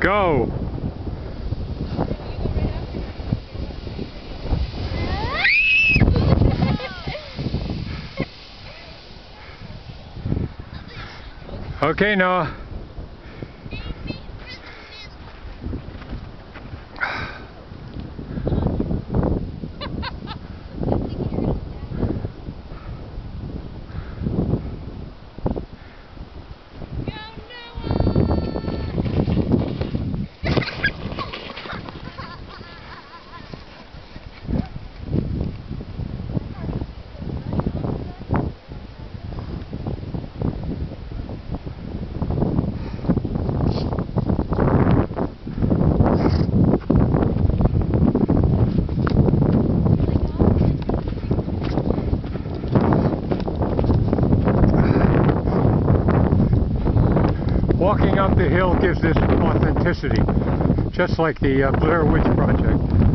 Go! Okay, Noah. Up the hill gives this authenticity, just like the uh, Blair Witch Project.